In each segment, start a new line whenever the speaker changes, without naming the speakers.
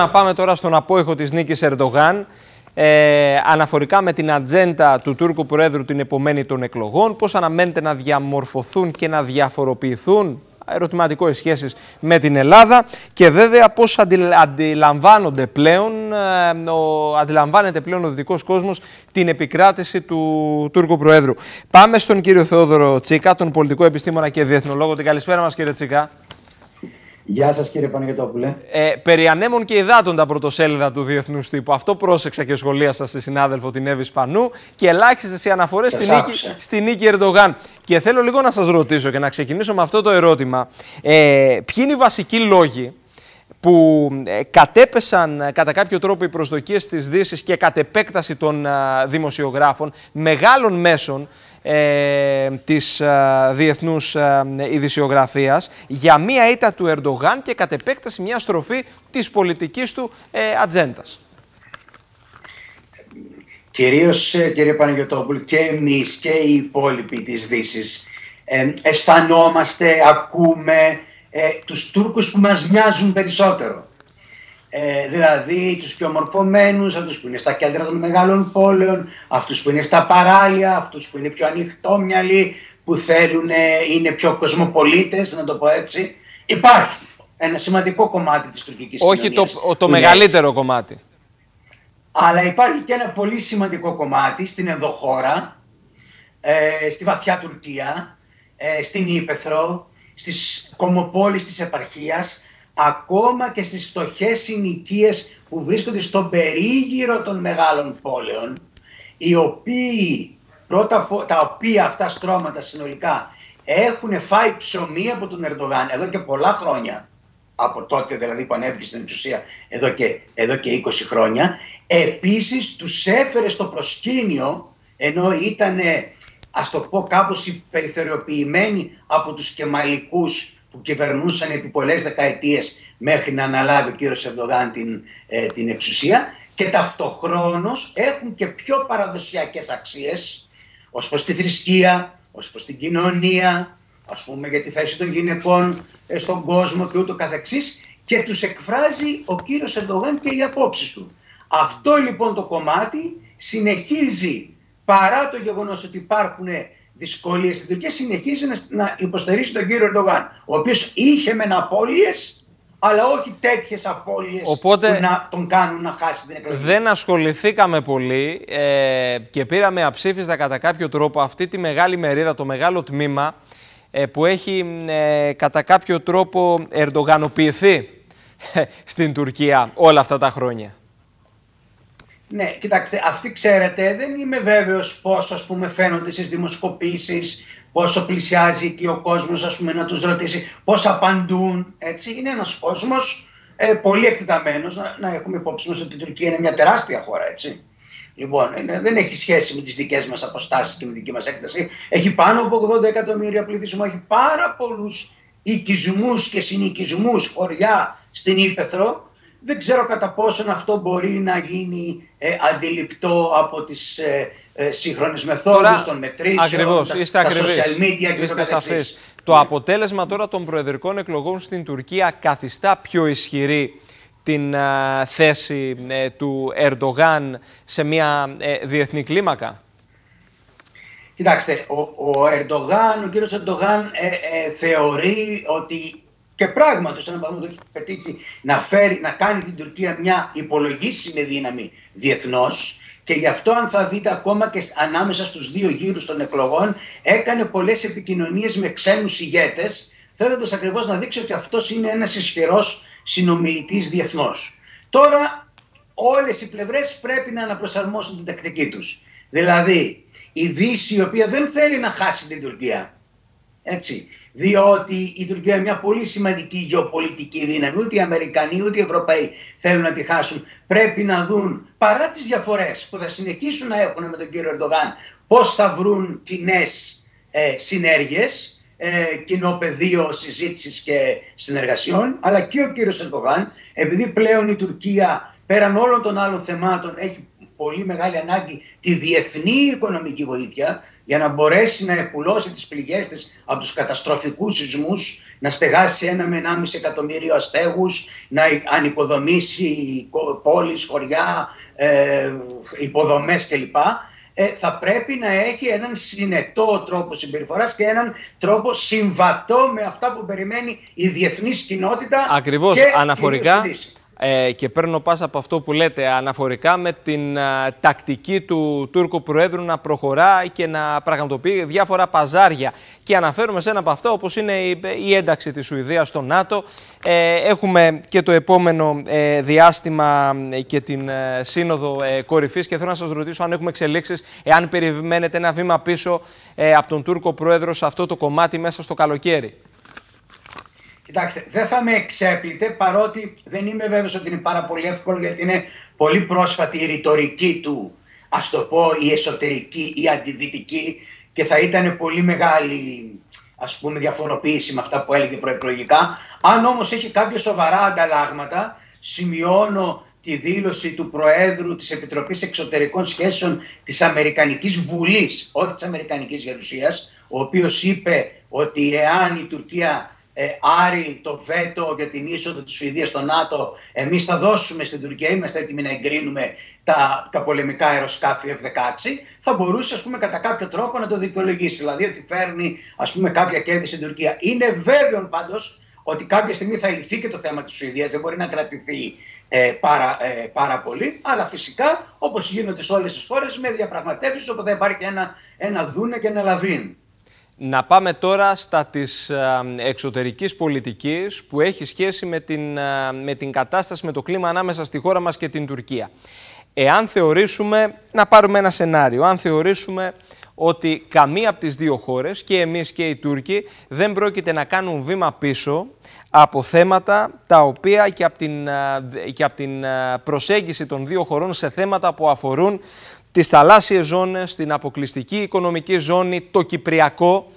Να πάμε τώρα στον απόϊχο της νίκης Ερντογάν ε, αναφορικά με την ατζέντα του Τούρκου Προέδρου την επομένη των εκλογών, πώς αναμένεται να διαμορφωθούν και να διαφοροποιηθούν ερωτηματικό οι σχέσεις με την Ελλάδα και βέβαια πώς αντιλαμβάνονται πλέον, ε, ο, αντιλαμβάνεται πλέον ο δυτικός κόσμος την επικράτηση του Τούρκου Προέδρου. Πάμε στον κύριο Θεόδωρο Τσίκα, τον πολιτικό επιστήμονα και διεθνολόγο. Την καλησπέρα μας κύριε Τσίκα.
Γεια σας, κύριε Παναγιώτοπουλε.
Ε, περί ανέμων και υδάτων τα πρωτοσέλιδα του Διεθνούς Τύπου. Αυτό πρόσεξα και σχολίασα στη συνάδελφο την Εύη Σπανού και ελάχιστες οι αναφορές στη, νίκη, στη νίκη Ερντογάν. Και θέλω λίγο να σας ρωτήσω και να ξεκινήσω με αυτό το ερώτημα. Ε, ποιοι είναι οι βασικοί λόγοι που ε, κατέπεσαν ε, κατά κάποιο τρόπο οι προσδοκίες της Δύσης και κατ' επέκταση των ε, δημοσιογράφων μεγάλων μέσων ε, της ε, διεθνούς ε, ειδησιογραφίας για μία ήττα του Ερντογάν και κατ' επέκταση μια στροφή της πολιτικής του ε, ατζέντας.
Κυρίως ε, κύριε Παναγιωτόπουλο και εμείς και οι υπόλοιποι της Δύσης ε, αισθανόμαστε, ακούμε ε, τους Τούρκους που μας μοιάζουν περισσότερο. Ε, δηλαδή τους πιο μορφωμένους, αυτούς που είναι στα κέντρα των μεγάλων πόλεων, αυτούς που είναι στα παράλια, αυτούς που είναι πιο ανοιχτόμυαλοι, που θέλουν, είναι πιο κοσμοπολίτες, να το πω έτσι. Υπάρχει ένα σημαντικό κομμάτι της τουρκικής
Όχι
κοινωνίας.
Όχι το, το μεγαλύτερο κομμάτι.
Αλλά υπάρχει και ένα πολύ σημαντικό κομμάτι στην ενδοχώρα, ε, στη βαθιά Τουρκία, ε, στην Ήπεθρο, στις κομοπόλεις της επαρχίας, ακόμα και στις φτωχές συνοικίες που βρίσκονται στον περίγυρο των μεγάλων πόλεων, οι οποίοι, πρώτα, τα οποία αυτά στρώματα συνολικά έχουν φάει ψωμί από τον Ερντογάν εδώ και πολλά χρόνια, από τότε δηλαδή που ανέβηκε στην εξουσία εδώ και, εδώ και 20 χρόνια, επίσης τους έφερε στο προσκήνιο, ενώ ήταν, ας το πω κάπως υπεριθωριοποιημένοι από τους κεμαλικούς που κυβερνούσαν επί πολλές δεκαετίες μέχρι να αναλάβει ο κύριος Ερντογάν την, ε, την εξουσία και ταυτοχρόνως έχουν και πιο παραδοσιακές αξίες ως προς τη θρησκεία, ως προς την κοινωνία, ας πούμε για τη θέση των γυναικών ε, στον κόσμο και ούτω καθεξής και τους εκφράζει ο κύριος Ερντογάν και οι απόψεις του. Αυτό λοιπόν το κομμάτι συνεχίζει παρά το γεγονός ότι υπάρχουν δυσκολίες στην Τουρκία, συνεχίζει να, υποστηρίζει τον κύριο Ερντογάν, ο οποίος είχε μεν απώλειες, αλλά όχι τέτοιες απώλειες που να τον κάνουν να χάσει την εκλογή.
Δεν ασχοληθήκαμε πολύ ε, και πήραμε αψήφιστα κατά κάποιο τρόπο αυτή τη μεγάλη μερίδα, το μεγάλο τμήμα ε, που έχει ε, κατά κάποιο τρόπο ερντογανοποιηθεί στην Τουρκία όλα αυτά τα χρόνια.
Ναι, κοιτάξτε, αυτοί ξέρετε, δεν είμαι βέβαιος πώς ας πούμε φαίνονται στις δημοσκοπήσεις, πόσο πλησιάζει και ο κόσμος ας πούμε να τους ρωτήσει, πώς απαντούν, έτσι. Είναι ένας κόσμος ε, πολύ εκτεταμένος, να, να έχουμε υπόψη μας ότι η Τουρκία είναι μια τεράστια χώρα, έτσι. Λοιπόν, είναι, δεν έχει σχέση με τις δικές μας αποστάσεις και με δική μας έκταση. Έχει πάνω από 80 εκατομμύρια πληθυσμό, έχει πάρα πολλούς οικισμούς και συνοικισμούς χωριά στην Ήπεθρο δεν ξέρω κατά πόσον αυτό μπορεί να γίνει ε, αντιληπτό από τις ε, ε, σύγχρονες μεθόδους των μετρήσεων,
ακριβώς,
τα,
είστε
τα social media και
είστε σαφείς. Το αποτέλεσμα τώρα των προεδρικών εκλογών στην Τουρκία καθιστά πιο ισχυρή την θέση του Ερντογάν σε μια διεθνή κλίμακα.
Κοιτάξτε, ο, ο Ερντογάν, ο κύριος Ερντογάν θεωρεί ότι και πράγματι, σαν να το έχει πετύχει να, φέρει, να κάνει την Τουρκία μια υπολογίσιμη δύναμη διεθνώς. Και γι' αυτό αν θα δείτε ακόμα και ανάμεσα στους δύο γύρους των εκλογών έκανε πολλές επικοινωνίες με ξένους ηγέτες θέλοντας ακριβώς να δείξει ότι αυτός είναι ένας ισχυρός συνομιλητής διεθνώς. Τώρα όλες οι πλευρές πρέπει να αναπροσαρμόσουν την τακτική τους. Δηλαδή η Δύση η οποία δεν θέλει να χάσει την Τουρκία έτσι, διότι η Τουρκία είναι μια πολύ σημαντική γεωπολιτική δύναμη. Ούτε οι Αμερικανοί ούτε οι Ευρωπαίοι θέλουν να τη χάσουν. Πρέπει να δουν παρά τις διαφορές που θα συνεχίσουν να έχουν με τον κύριο Ερντογάν πώς θα βρουν κοινές ε, συνέργειες, ε, κοινό πεδίο συζήτησης και συνεργασιών. Αλλά και ο κύριος Ερντογάν, επειδή πλέον η Τουρκία πέραν όλων των άλλων θεμάτων έχει πολύ μεγάλη ανάγκη τη διεθνή οικονομική βοήθεια, για να μπορέσει να επουλώσει τις πληγές της από τους καταστροφικούς σεισμούς, να στεγάσει ένα με ένα εκατομμύριο αστέγους, να ανοικοδομήσει πόλεις, χωριά, ε, υποδομές κλπ. Ε, θα πρέπει να έχει έναν συνετό τρόπο συμπεριφοράς και έναν τρόπο συμβατό με αυτά που περιμένει η διεθνής κοινότητα
Ακριβώς, αναφορικά. Ε, και παίρνω πάσα από αυτό που λέτε αναφορικά με την τακτική του Τούρκου Προέδρου να προχωράει και να πραγματοποιεί διάφορα παζάρια. Και αναφέρουμε σε ένα από αυτά όπως είναι η, ένταξη της Σουηδίας στο ΝΑΤΟ. Ε, έχουμε και το επόμενο ε, διάστημα και την σύνοδο κορυφής και θέλω να σας ρωτήσω αν έχουμε εξελίξεις, εάν περιμένετε ένα βήμα πίσω από τον Τούρκο Πρόεδρο σε αυτό το κομμάτι μέσα στο καλοκαίρι.
Κοιτάξτε, δεν θα με εξέπλητε παρότι δεν είμαι βέβαιος ότι είναι πάρα πολύ εύκολο γιατί είναι πολύ πρόσφατη η ρητορική του, ας το πω, η εσωτερική, η αντιδυτική και θα ήταν πολύ μεγάλη ας πούμε διαφοροποίηση με αυτά που έλεγε προεκλογικά. Αν όμως έχει κάποια σοβαρά ανταλλάγματα, σημειώνω τη δήλωση του Προέδρου της Επιτροπής Εξωτερικών Σχέσεων της Αμερικανικής Βουλής, όχι της Αμερικανικής Γερουσίας, ο οποίος είπε ότι εάν η Τουρκία ε, άρει το βέτο για την είσοδο της Σουηδίας στο ΝΑΤΟ, εμείς θα δώσουμε στην Τουρκία, είμαστε έτοιμοι να εγκρίνουμε τα, τα πολεμικά αεροσκάφη F-16, θα μπορούσε ας πούμε, κατά κάποιο τρόπο να το δικαιολογήσει. Δηλαδή ότι φέρνει ας πούμε, κάποια κέρδη στην Τουρκία. Είναι βέβαιο πάντως ότι κάποια στιγμή θα λυθεί και το θέμα της Σουηδίας, δεν μπορεί να κρατηθεί ε, πάρα, ε, πάρα πολύ, αλλά φυσικά όπως γίνονται σε όλες τις χώρες με διαπραγματεύσεις όπου θα υπάρχει ένα, ένα δούνε και ένα λαβίν.
Να πάμε τώρα στα της εξωτερικής πολιτικής που έχει σχέση με την, με την κατάσταση, με το κλίμα ανάμεσα στη χώρα μας και την Τουρκία. Εάν θεωρήσουμε, να πάρουμε ένα σενάριο, αν θεωρήσουμε ότι καμία από τις δύο χώρες, και εμείς και οι Τούρκοι, δεν πρόκειται να κάνουν βήμα πίσω από θέματα τα οποία και από την, και από την προσέγγιση των δύο χωρών σε θέματα που αφορούν τις θαλάσσιες ζώνες, την αποκλειστική οικονομική ζώνη, το Κυπριακό,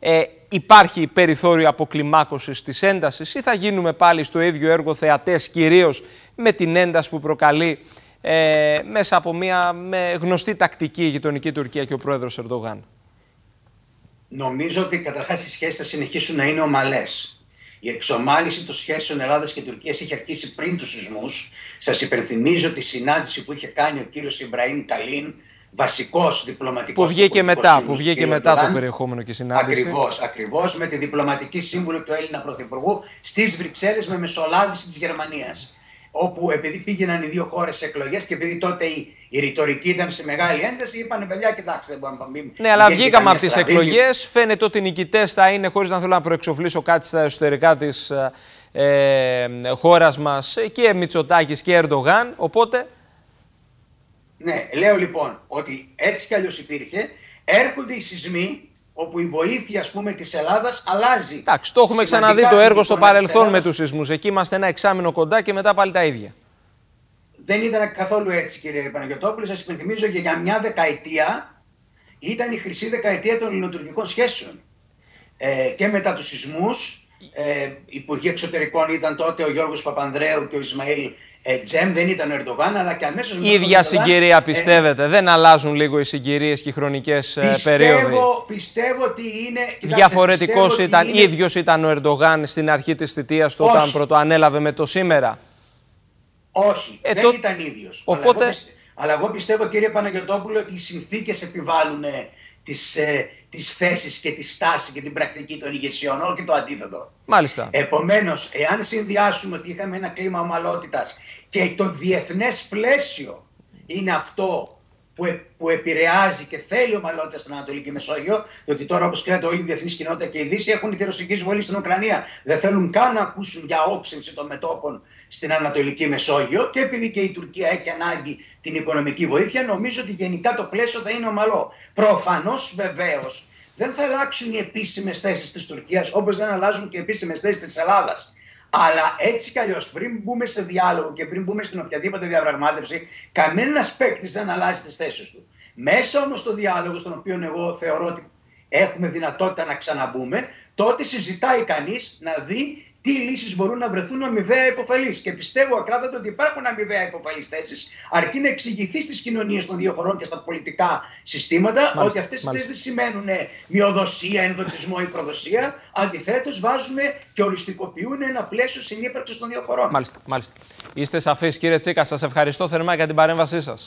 ε, υπάρχει περιθώριο αποκλιμάκωσης της έντασης ή θα γίνουμε πάλι στο ίδιο έργο θεατές κυρίως με την ένταση που προκαλεί ε, μέσα από μια με γνωστή τακτική η γειτονική Τουρκία και ο πρόεδρος Ερντογάν;
Νομίζω ότι καταρχάς οι σχέσεις θα συνεχίσουν να είναι ομαλές. Η εξομάλυση των σχέσεων Ελλάδας και Τουρκίας είχε αρχίσει πριν τους σεισμούς. Σας υπενθυμίζω τη συνάντηση που είχε κάνει ο κύριος Ιμπραήμ Καλίν, βασικός διπλωματικός.
Που βγήκε μετά, που βγήκε μετά το περιεχόμενο και η συνάντηση.
Ακριβώς, ακριβώς με τη διπλωματική σύμβουλο του Έλληνα Πρωθυπουργού στις Βρυξέλλες με μεσολάβηση της Γερμανίας όπου επειδή πήγαιναν οι δύο χώρες σε εκλογές και επειδή τότε η, η ρητορική ήταν σε μεγάλη ένταση, είπαν παιδιά, κοιτάξτε, δεν μπορούμε να πούμε.
Ναι, αλλά βγήκαμε από τις εκλογές. Φαίνεται ότι οι νικητές θα είναι, χωρίς να θέλω να προεξοφλήσω κάτι στα εσωτερικά της ε, ε χώρας μας και Μητσοτάκης και Ερντογάν. Οπότε.
Ναι, λέω λοιπόν ότι έτσι κι αλλιώς υπήρχε. Έρχονται οι σεισμοί όπου η βοήθεια ας πούμε της Ελλάδας αλλάζει.
Εντάξει, το έχουμε ξαναδεί το έργο στο παρελθόν με τους σεισμούς. Εκεί είμαστε ένα εξάμεινο κοντά και μετά πάλι τα ίδια.
Δεν ήταν καθόλου έτσι κύριε Παναγιωτόπουλο. Σας υπενθυμίζω και για μια δεκαετία ήταν η χρυσή δεκαετία των ελληνοτουρκικών σχέσεων. Ε, και μετά τους σεισμούς, ε, Υπουργοί Εξωτερικών ήταν τότε ο Γιώργος Παπανδρέου και ο Ισμαήλ ε, Τζέμ δεν ήταν ο Ερντογάν, αλλά και αμέσως.
Η ίδια συγκυρία ε, πιστεύετε. δεν αλλάζουν λίγο οι συγκυρίες και οι χρονικές ε, περίοδοι;
Πιστεύω ότι είναι.
Διαφορετικός ήταν, είναι... ίδιος ήταν ο Ερντογάν στην αρχή της θητείας του όταν πρωτοανέλαβε με το σήμερα;
Όχι, ε, δεν το... ήταν ίδιος. Οπότε... Αλλά, αλλά εγώ πιστεύω, κύριε Παναγιωτόπουλο, ότι οι συνθήκες επιβάλλουν τις, ε, τις θέσεις και της στάσης και την πρακτική των ηγεσιών, όχι το αντίθετο.
Μάλιστα.
Επομένως, εάν συνδυάσουμε ότι είχαμε ένα κλίμα ομαλότητας και το διεθνές πλαίσιο είναι αυτό που, ε, που επηρεάζει και θέλει ομαλότητα στην Ανατολική Μεσόγειο, διότι τώρα όπως ξέρετε όλη η διεθνής κοινότητα και η Δύση έχουν τη ρωσική εισβολή στην Ουκρανία. Δεν θέλουν καν να ακούσουν για όξυνση των μετόπων στην Ανατολική Μεσόγειο και επειδή και η Τουρκία έχει ανάγκη την οικονομική βοήθεια, νομίζω ότι γενικά το πλαίσιο θα είναι ομαλό. Προφανώς βεβαίως δεν θα αλλάξουν οι επίσημες θέσεις της Τουρκίας όπως δεν αλλάζουν και οι επίσημες θέσεις της Ελλάδας. Αλλά έτσι κι αλλιώς, πριν μπούμε σε διάλογο και πριν μπούμε στην οποιαδήποτε διαπραγμάτευση, κανένας παίκτης δεν αλλάζει τις θέσεις του. Μέσα όμως στο διάλογο, στον οποίο εγώ θεωρώ ότι έχουμε δυνατότητα να ξαναμπούμε, τότε συζητάει κανείς να δει τι λύσεις μπορούν να βρεθούν αμοιβαία υποφελεί. Και πιστεύω ακράδαντα ότι υπάρχουν αμοιβαία υποφελείς θέσεις, αρκεί να εξηγηθεί στις κοινωνίες των δύο χωρών και στα πολιτικά συστήματα μάλιστα, ότι αυτές οι θέσεις δεν σημαίνουν μειοδοσία, ενδοτισμό ή προδοσία. Αντιθέτως, βάζουν και οριστικοποιούν ένα πλαίσιο συνύπαρξης των δύο χωρών.
Μάλιστα, μάλιστα. Είστε σαφείς, κύριε Τσίκα. Σας ευχαριστώ θερμά για την παρέμβασή σας.